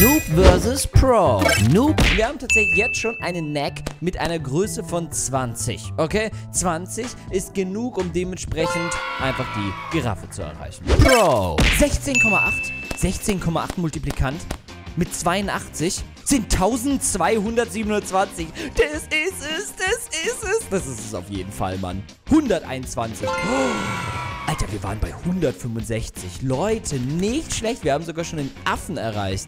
Noob vs. Pro. Noob, wir haben tatsächlich jetzt schon einen Neck mit einer Größe von 20. Okay? 20 ist genug, um dementsprechend einfach die Giraffe zu erreichen. Pro. 16,8. 16,8 Multiplikant mit 82 sind 1227. Das ist es, das ist es. Das ist es auf jeden Fall, Mann. 121. Oh. Alter, wir waren bei 165. Leute, nicht schlecht. Wir haben sogar schon den Affen erreicht.